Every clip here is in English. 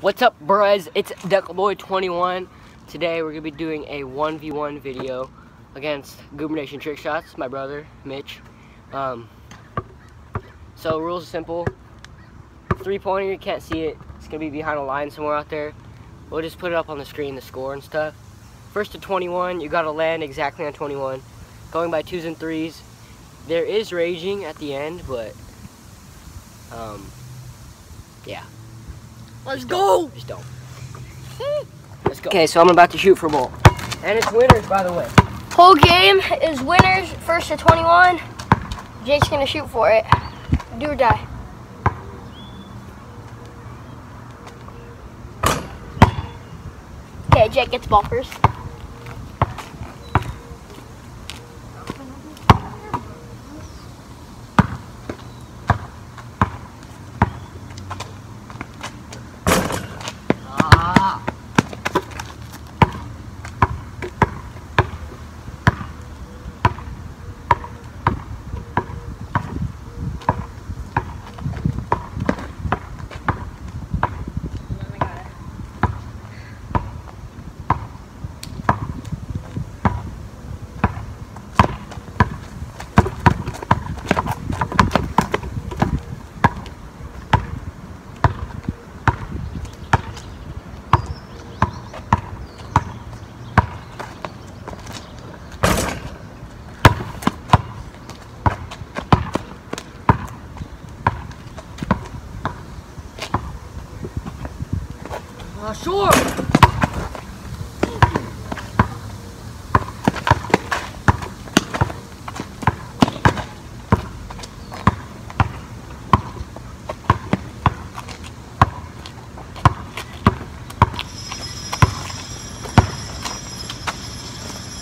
What's up, bros? It's Deckelboy21. Today we're gonna be doing a 1v1 video against Goober Nation Trick Shots, my brother, Mitch. Um, so rules are simple. Three pointer, you can't see it. It's gonna be behind a line somewhere out there. We'll just put it up on the screen, the score and stuff. First to 21, you gotta land exactly on 21. Going by twos and threes. There is raging at the end, but um, yeah. Let's go! Just don't. Let's go. Okay, so I'm about to shoot for a ball. And it's winners, by the way. Whole game is winners, first to 21. Jake's gonna shoot for it. Do or die. Okay, Jake gets ball first. Sure.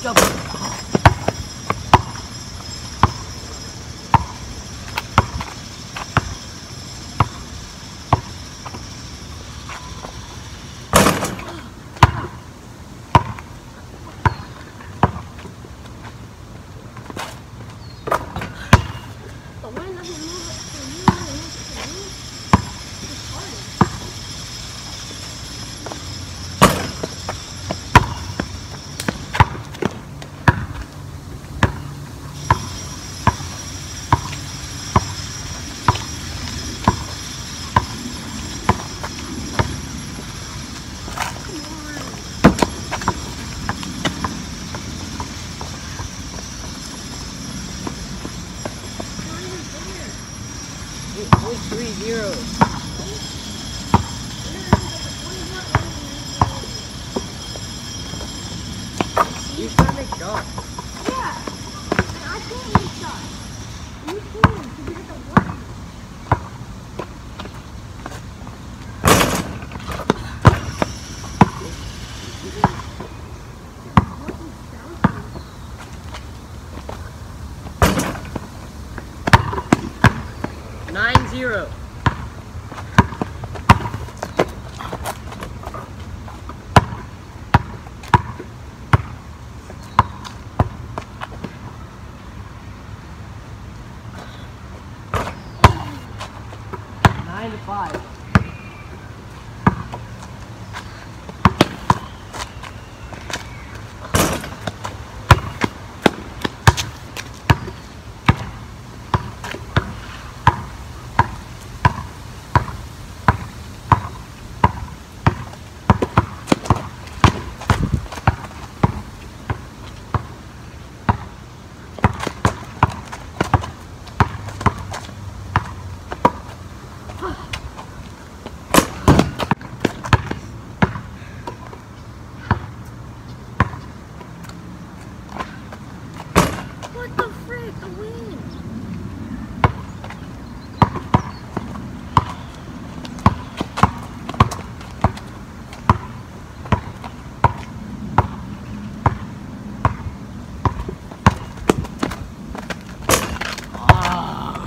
Double. 1.30. You should make shots. Yeah. I can't make shots. You can, because you hit the one. Nine zero. Nine to five. What the frick? The wind. Ah.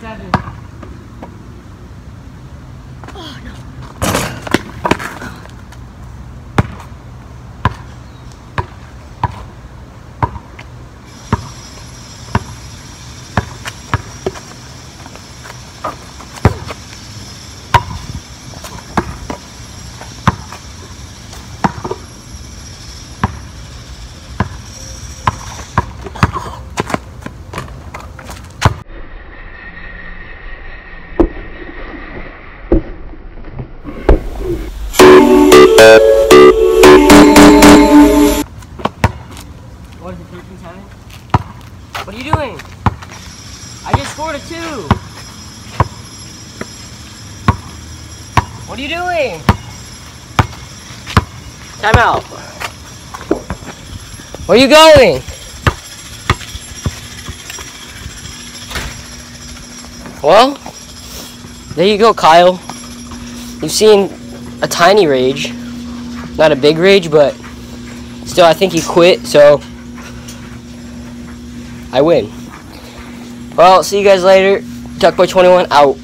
Seven. What is it, 13 7? What are you doing? I just scored a two. What are you doing? Time out. Where are you going? Well, there you go, Kyle. You've seen a tiny rage. Not a big rage, but still, I think he quit, so I win. Well, see you guys later. Duckboy21 out.